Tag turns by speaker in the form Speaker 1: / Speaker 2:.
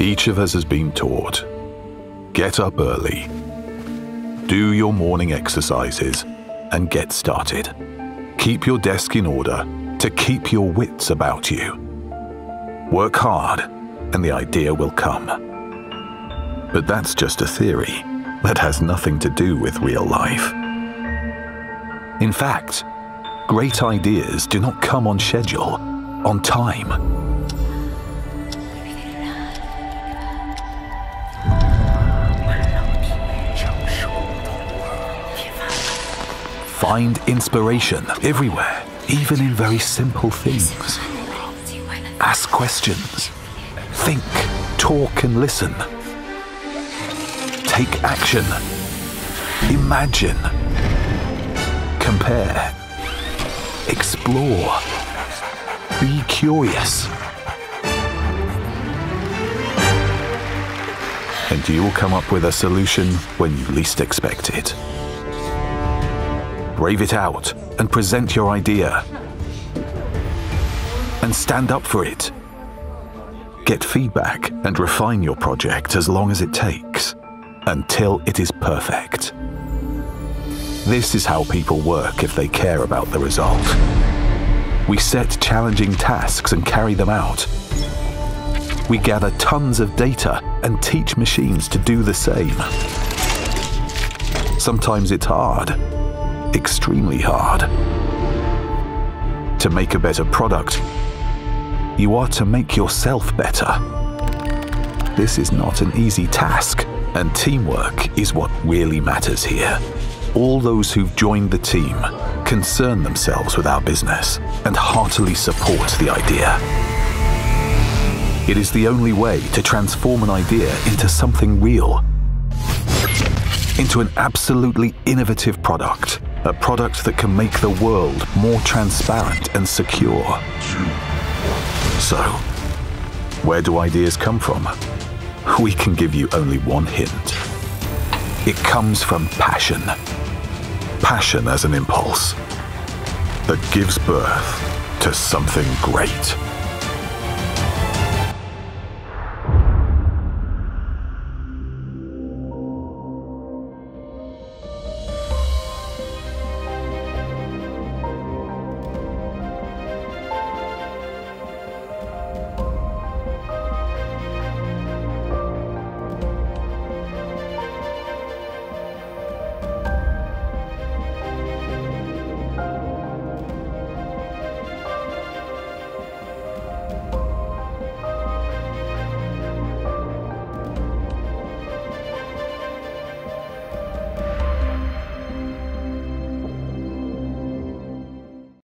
Speaker 1: Each of us has been taught get up early, do your morning exercises, and get started. Keep your desk in order to keep your wits about you. Work hard, and the idea will come. But that's just a theory that has nothing to do with real life. In fact, great ideas do not come on schedule, on time. Find inspiration everywhere, even in very simple things. Ask questions. Think, talk, and listen. Take action. Imagine. Compare. Explore. Be curious. And you'll come up with a solution when you least expect it brave it out and present your idea. And stand up for it. Get feedback and refine your project as long as it takes, until it is perfect. This is how people work if they care about the result. We set challenging tasks and carry them out. We gather tons of data and teach machines to do the same. Sometimes it's hard, extremely hard. To make a better product, you are to make yourself better. This is not an easy task, and teamwork is what really matters here. All those who've joined the team concern themselves with our business and heartily support the idea. It is the only way to transform an idea into something real, into an absolutely innovative product a product that can make the world more transparent and secure. So, where do ideas come from? We can give you only one hint. It comes from passion. Passion as an impulse that gives birth to something great.